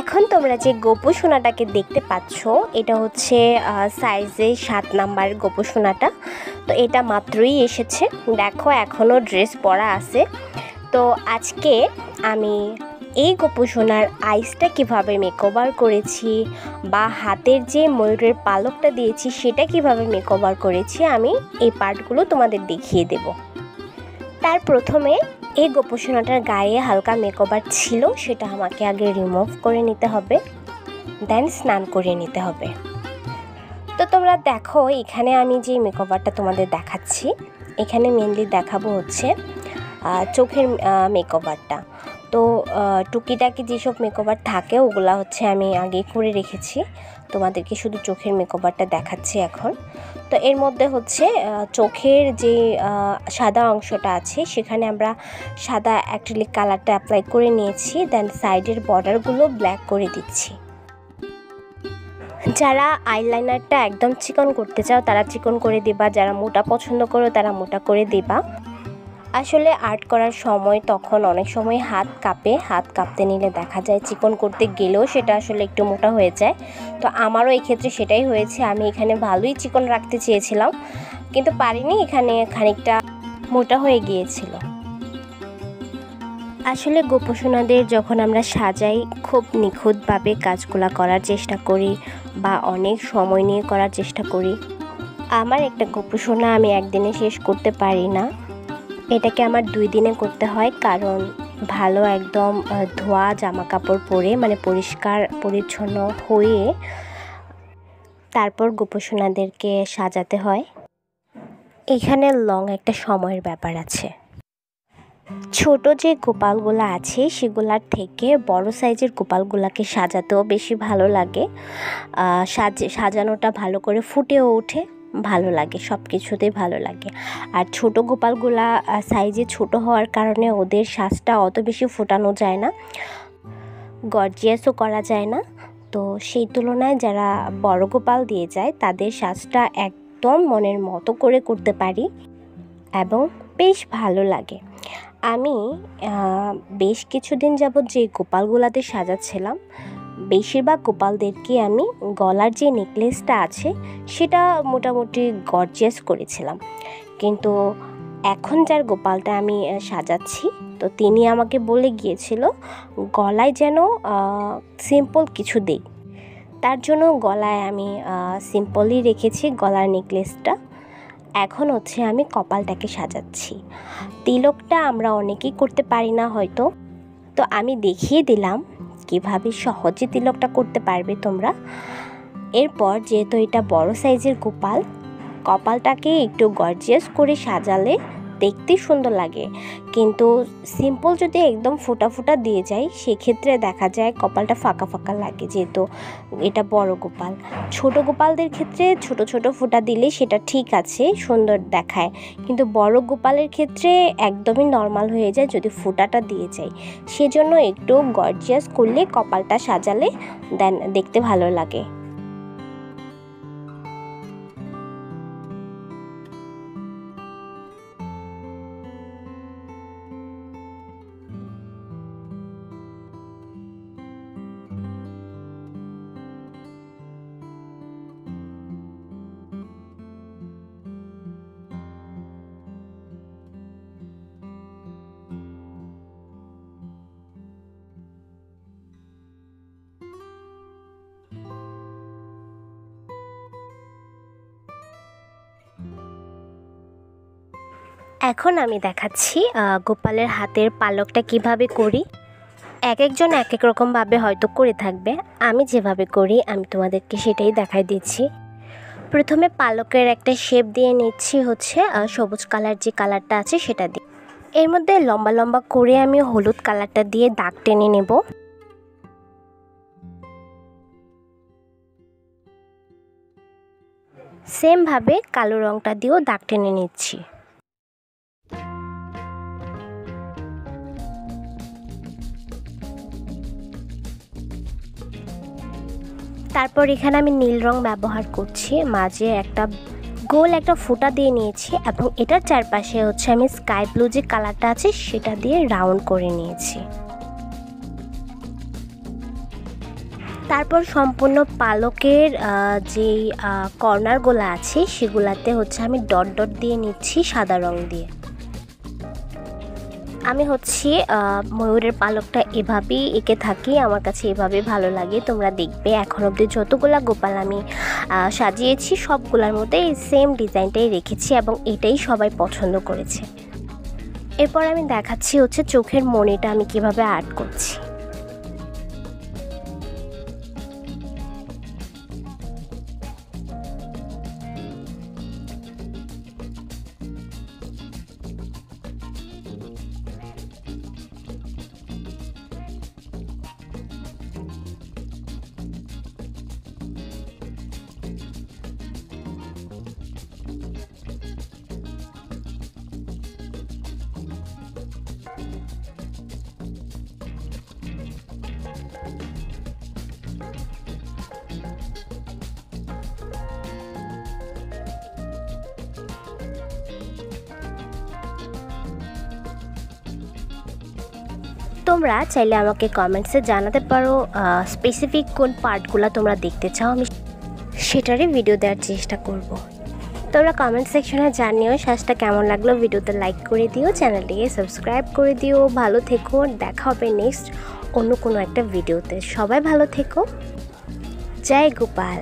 এখন তোমরা যে গোপু সোনাটাকে দেখতে পাচ্ছ, এটা হচ্ছে সাইজে সাত নাম্বার গোপু সোনাটা। তো এটা মাত্রই এসেছে। দেখো এখনও ড্রেস পরা আছে। তো আজকে আমি এই গোপু সোনার আইসটা কীভাবে মেকওভার করেছি বা হাতের যে ময়ূরের পালকটা দিয়েছি, সেটা কীভাবে মেকওভার করেছি, আমি এই পার্টগুলো তোমাদের দেখিয়ে দেব। তার প্রথমে এই গোপোষণাটার গায়ে হালকা মেকওভার ছিল, সেটা আমাকে আগে রিমুভ করে নিতে হবে দেন স্নান করিয়ে নিতে হবে। তো তোমরা দেখো, এখানে আমি যে মেকওভারটা তোমাদের দেখাচ্ছি, এখানে মেনলি দেখাবো হচ্ছে চোখের মেকওভারটা তো টুকিটাকি যেসব মেকওভার থাকে, ওগুলা হচ্ছে আমি আগে করে রেখেছি। তোমাদেরকে শুধু চোখের মেকওভারটা দেখাচ্ছি এখন। তো এর মধ্যে হচ্ছে চোখের যে সাদা অংশটা আছে, সেখানে আমরা সাদা অ্যাক্রিলিক কালারটা অ্যাপ্লাই করে নিয়েছি দেন সাইডের বর্ডারগুলো ব্ল্যাক করে দিচ্ছি। যারা আইলাইনারটা একদম চিকন করতে চাও, তারা চিকন করে দেবা, যারা মোটা পছন্দ করো, তারা মোটা করে দেবা। আসলে আর্ট করার সময় তখন অনেক সময় হাত কাঁপে। হাত কাঁপতে নিলে দেখা যায় চিকন করতে গেলেও সেটা আসলে একটু মোটা হয়ে যায়। তো আমারও এই ক্ষেত্রে সেটাই হয়েছে। আমি এখানে ভালোই চিকন রাখতে চেয়েছিলাম, কিন্তু পারিনি। এখানে খানিকটা মোটা হয়ে গিয়েছিল। আসলে গোপোষণাদের যখন আমরা সাজাই, খুব নিখুঁতভাবে কাজগুলো করার চেষ্টা করি বা অনেক সময় নিয়ে করার চেষ্টা করি, আমার একটা গোপোষণা আমি একদিনে শেষ করতে পারি না। এটাকে আমার দুই দিনে করতে হয়, কারণ ভালো একদম ধোয়া জামা কাপড় পরে মানে পরিষ্কার, পরিচ্ছন্ন হয়ে তারপর গোপোষণাদেরকে সাজাতে হয়। এখানে লং একটা সময়ের ব্যাপার আছে। ছোট যে গোপালগুলো আছে, সেগুলার থেকে বড় সাইজের গোপালগুলোকে সাজাতেও বেশি ভালো লাগে। সাজে, সাজানোটা ভালো করে ফুটেও ওঠে। ভালো লাগে সব কিছুতেই ভালো লাগে। আর ছোট গোপালগুলা সাইজে ছোট হওয়ার কারণে ওদের শ্বাসটা অত বেশি ফোটানো যায় না। গর্জিয়াসও করা যায় না। তো সেই তুলনায় যারা বড় গোপাল দিয়ে যায়, তাদের শ্বাসটা একদম মনের মতো করে করতে পারি এবং বেশ ভালো লাগে। আমি বেশ কিছুদিন যাবৎ যে গোপালগুলাতে সাজাচ্ছিলাম বেশিরভাগ গোপালদেরকে আমি গলার যে নেকলেসটা আছে, সেটা মোটামুটি গর্জিয়াস করেছিলাম। কিন্তু এখন যার গোপালটা আমি সাজাচ্ছি, তো তিনি আমাকে বলে গিয়েছিল, গলায় যেন সিম্পল কিছু দেই। তার জন্য গলায় আমি সিম্পলই রেখেছি গলার নেকলেসটা। এখন হচ্ছে আমি কপালটাকে সাজাচ্ছি। তিলকটা আমরা অনেকেই করতে পারি না হয়তো। তো আমি দেখিয়ে দিলাম কীভাবে সহজে তিলকটা করতে পারবে তোমরা? এরপর যেহেতু এটা বড় সাইজের কপাল, কপালটাকে একটু গর্জিয়াস করে সাজালে দেখতে সুন্দর লাগে। কিন্তু সিম্পল যদি একদম ফোটা ফোটা দিয়ে যায় সেক্ষেত্রে দেখা যায় কপালটা ফাঁকা ফাঁকা লাগে যেহেতু এটা বড় গোপাল। ছোট গোপালদের ক্ষেত্রে ছোট ছোট ফোঁটা দিলে সেটা ঠিক আছে, সুন্দর দেখায়। কিন্তু বড় গোপালের ক্ষেত্রে একদমই নর্মাল হয়ে যায় যদি ফোঁটাটা দিয়ে যায় সেজন্য একটু গর্জিয়াস করলে কপালটা সাজালে দেন, দেখতে ভালো লাগে। এখন আমি দেখাচ্ছি গোপালের হাতের পালকটা কীভাবে করি। এক একজন এক এক রকমভাবে হয়তো করে থাকবে। আমি যেভাবে করি, আমি তোমাদেরকে সেটাই দেখাই দিচ্ছি। প্রথমে পালকের একটা শেপ দিয়ে নিচ্ছি হচ্ছে সবুজ কালার যে কালারটা আছে সেটা দিয়ে। এর মধ্যে লম্বা লম্বা করে আমি হলুদ কালারটা দিয়ে দাগ টেনে নেব। সেমভাবে কালো রঙটা দিয়েও দাগ টেনে নিচ্ছি। তারপর এখানে আমি নীল রং ব্যবহার করছি। মাঝে একটা গোল একটা ফোঁটা দিয়ে নিয়েছি এবং এটার চারপাশে হচ্ছে আমি স্কাই ব্লু যে কালারটা আছে সেটা দিয়ে রাউন্ড করে নিয়েছি। তারপর সম্পূর্ণ পালকের যেই কর্নারগুলো আছে সেগুলাতে হচ্ছে আমি ডট ডট দিয়ে নিচ্ছি সাদা রং দিয়ে। আমি হচ্ছে ময়ূরের পালকটা এভাবেই এঁকে থাকি, আমার কাছে এভাবে ভালো লাগে, তোমরা দেখবে। এখন অবধি যতগুলা গোপাল আমি সাজিয়েছি, সবগুলোর মধ্যে এই সেম ডিজাইনটাই রেখেছি এবং এটাই সবাই পছন্দ করেছে। এরপর আমি দেখাচ্ছি হচ্ছে চোখের মনিটা আমি কীভাবে আর্ট করছি। তোমরা চাইলে আমাকে কমেন্টসে জানাতে পারো স্পেসিফিক কোন পার্টগুলো তোমরা দেখতে চাও। আমি সেটারই ভিডিও দেওয়ার চেষ্টা করব। তোমরা কমেন্ট সেকশনে জানিও শ্বাসটা কেমন লাগল। ভিডিওতে লাইক করে দিও চ্যানেলটিকে সাবস্ক্রাইব করে দিও। ভালো থেকো, দেখা হবে নেক্সট অন্য কোনো একটা ভিডিওতে সবাই ভালো থেকো। জয় গোপাল।